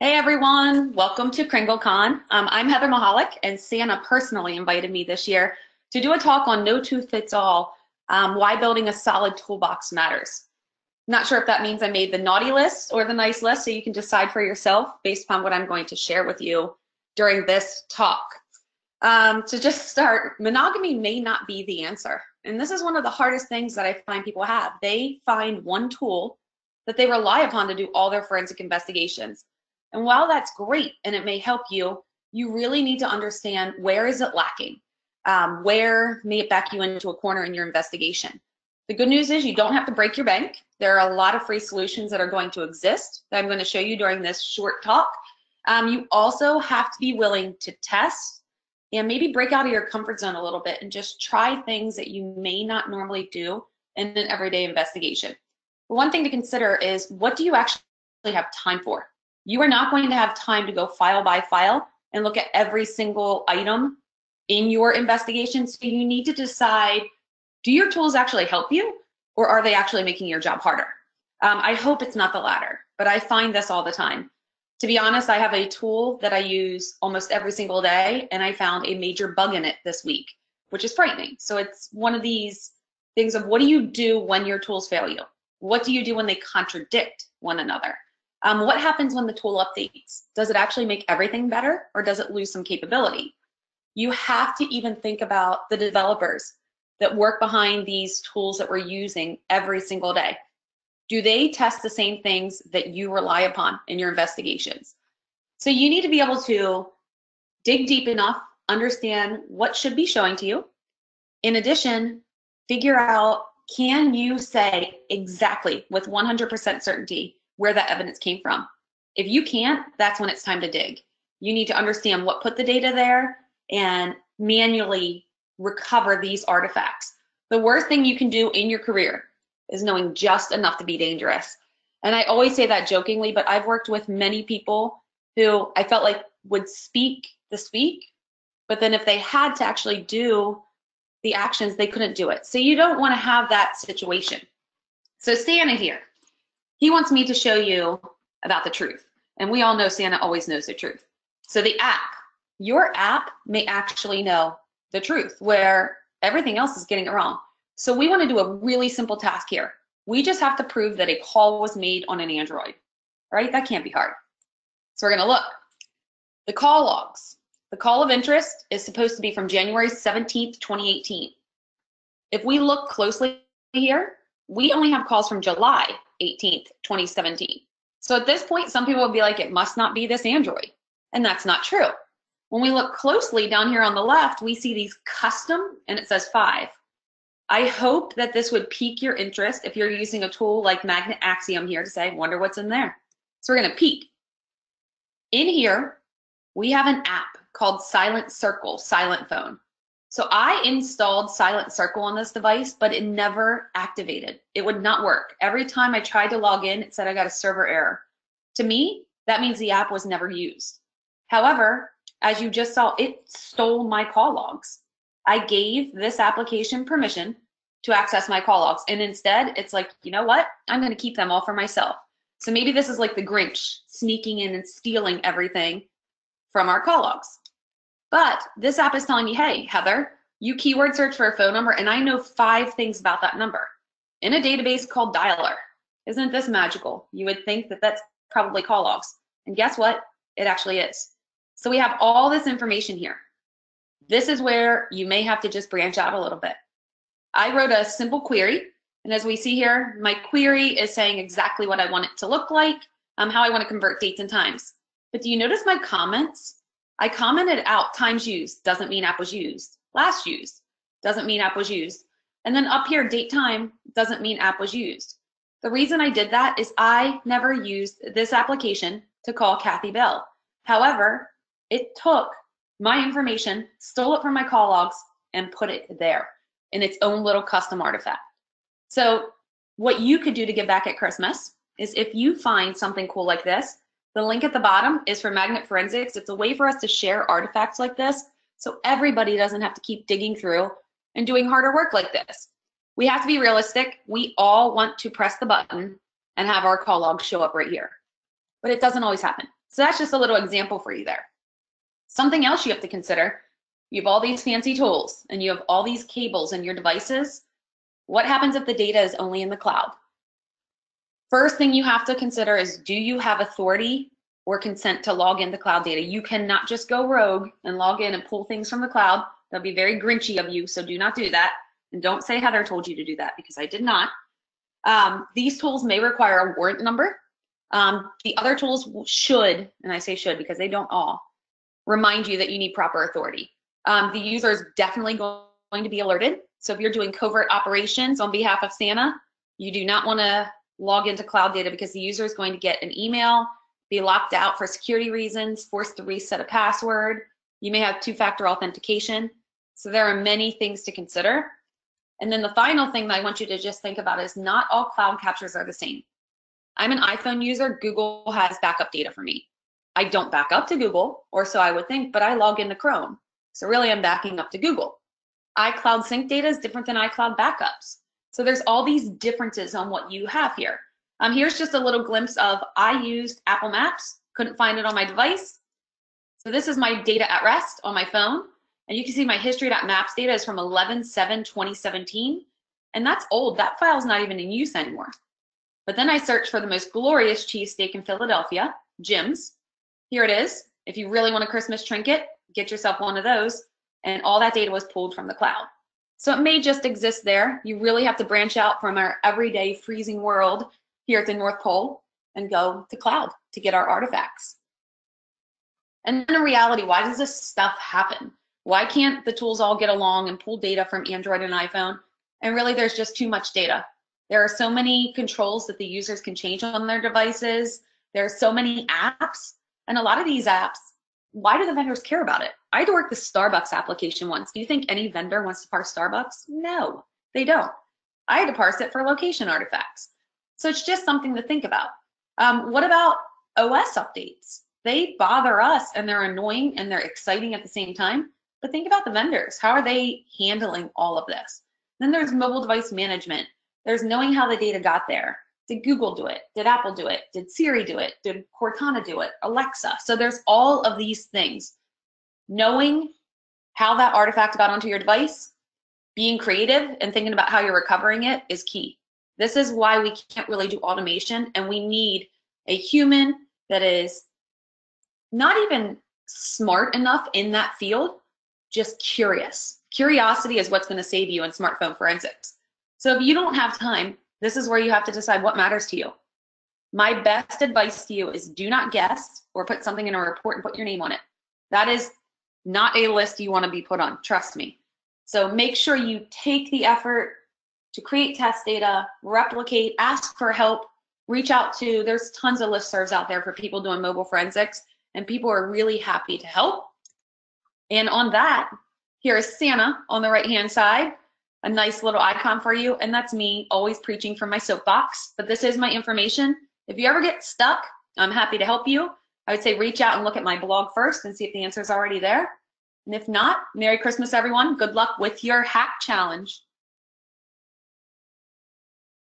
Hey everyone, welcome to KringleCon. Um, I'm Heather Mahalik and Santa personally invited me this year to do a talk on no tooth fits all, um, why building a solid toolbox matters. Not sure if that means I made the naughty list or the nice list, so you can decide for yourself based upon what I'm going to share with you during this talk. Um, to just start, monogamy may not be the answer. And this is one of the hardest things that I find people have. They find one tool that they rely upon to do all their forensic investigations and while that's great and it may help you, you really need to understand where is it lacking? Um, where may it back you into a corner in your investigation? The good news is you don't have to break your bank. There are a lot of free solutions that are going to exist that I'm going to show you during this short talk. Um, you also have to be willing to test and maybe break out of your comfort zone a little bit and just try things that you may not normally do in an everyday investigation. One thing to consider is what do you actually have time for? You are not going to have time to go file by file and look at every single item in your investigation. So you need to decide, do your tools actually help you or are they actually making your job harder? Um, I hope it's not the latter, but I find this all the time. To be honest, I have a tool that I use almost every single day and I found a major bug in it this week, which is frightening. So it's one of these things of what do you do when your tools fail you? What do you do when they contradict one another? Um, what happens when the tool updates? Does it actually make everything better or does it lose some capability? You have to even think about the developers that work behind these tools that we're using every single day. Do they test the same things that you rely upon in your investigations? So you need to be able to dig deep enough, understand what should be showing to you. In addition, figure out can you say exactly with 100% certainty where that evidence came from. If you can't, that's when it's time to dig. You need to understand what put the data there and manually recover these artifacts. The worst thing you can do in your career is knowing just enough to be dangerous. And I always say that jokingly, but I've worked with many people who I felt like would speak the speak, but then if they had to actually do the actions, they couldn't do it. So you don't want to have that situation. So Santa here, he wants me to show you about the truth. And we all know Santa always knows the truth. So the app, your app may actually know the truth where everything else is getting it wrong. So we want to do a really simple task here. We just have to prove that a call was made on an Android, right? That can't be hard. So we're going to look. The call logs. The call of interest is supposed to be from January 17th, 2018. If we look closely here, we only have calls from July 18th, 2017. So at this point, some people will be like, it must not be this Android. And that's not true. When we look closely down here on the left, we see these custom and it says five. I hope that this would pique your interest if you're using a tool like Magnet Axiom here to say, wonder what's in there. So we're gonna peek. In here, we have an app called Silent Circle, Silent Phone. So I installed Silent Circle on this device, but it never activated. It would not work. Every time I tried to log in, it said I got a server error. To me, that means the app was never used. However, as you just saw, it stole my call logs. I gave this application permission to access my call logs. And instead, it's like, you know what? I'm going to keep them all for myself. So maybe this is like the Grinch sneaking in and stealing everything from our call logs. But this app is telling me, hey, Heather, you keyword search for a phone number and I know five things about that number in a database called Dialer. Isn't this magical? You would think that that's probably call logs. And guess what? It actually is. So we have all this information here. This is where you may have to just branch out a little bit. I wrote a simple query. And as we see here, my query is saying exactly what I want it to look like, um, how I want to convert dates and times. But do you notice my comments? I commented out times used doesn't mean app was used. Last used doesn't mean app was used. And then up here, date time doesn't mean app was used. The reason I did that is I never used this application to call Kathy Bell. However, it took my information, stole it from my call logs, and put it there in its own little custom artifact. So what you could do to give back at Christmas is if you find something cool like this, the link at the bottom is for Magnet Forensics. It's a way for us to share artifacts like this so everybody doesn't have to keep digging through and doing harder work like this. We have to be realistic. We all want to press the button and have our call log show up right here. But it doesn't always happen. So that's just a little example for you there. Something else you have to consider, you have all these fancy tools and you have all these cables in your devices. What happens if the data is only in the cloud? First thing you have to consider is do you have authority or consent to log into cloud data? You cannot just go rogue and log in and pull things from the cloud. That'll be very grinchy of you, so do not do that. And don't say Heather told you to do that because I did not. Um, these tools may require a warrant number. Um, the other tools should, and I say should because they don't all, remind you that you need proper authority. Um, the user is definitely going to be alerted. So if you're doing covert operations on behalf of Santa, you do not want to log into cloud data because the user is going to get an email, be locked out for security reasons, forced to reset a password. You may have two-factor authentication. So there are many things to consider. And then the final thing that I want you to just think about is not all cloud captures are the same. I'm an iPhone user. Google has backup data for me. I don't back up to Google, or so I would think, but I log into Chrome. So really I'm backing up to Google. iCloud sync data is different than iCloud backups. So there's all these differences on what you have here. Um, here's just a little glimpse of I used Apple Maps, couldn't find it on my device. So this is my data at rest on my phone. And you can see my history.maps data is from 11-7-2017. And that's old. That file's not even in use anymore. But then I searched for the most glorious cheesesteak in Philadelphia, Jim's. Here it is. If you really want a Christmas trinket, get yourself one of those. And all that data was pulled from the cloud. So it may just exist there. You really have to branch out from our everyday freezing world here at the North Pole and go to cloud to get our artifacts. And in reality, why does this stuff happen? Why can't the tools all get along and pull data from Android and iPhone? And really, there's just too much data. There are so many controls that the users can change on their devices. There are so many apps. And a lot of these apps, why do the vendors care about it? I had to work the Starbucks application once. Do you think any vendor wants to parse Starbucks? No, they don't. I had to parse it for location artifacts. So it's just something to think about. Um, what about OS updates? They bother us and they're annoying and they're exciting at the same time. But think about the vendors. How are they handling all of this? Then there's mobile device management. There's knowing how the data got there. Did Google do it? Did Apple do it? Did Siri do it? Did Cortana do it? Alexa. So there's all of these things. Knowing how that artifact got onto your device, being creative and thinking about how you're recovering it is key. This is why we can't really do automation and we need a human that is not even smart enough in that field, just curious. Curiosity is what's going to save you in smartphone forensics. So if you don't have time, this is where you have to decide what matters to you. My best advice to you is do not guess or put something in a report and put your name on it. That is not a list you want to be put on, trust me. So make sure you take the effort to create test data, replicate, ask for help, reach out to, there's tons of listservs out there for people doing mobile forensics, and people are really happy to help. And on that, here is Santa on the right-hand side, a nice little icon for you, and that's me always preaching from my soapbox, but this is my information. If you ever get stuck, I'm happy to help you. I would say reach out and look at my blog first and see if the answer is already there. And if not, Merry Christmas, everyone. Good luck with your hack challenge.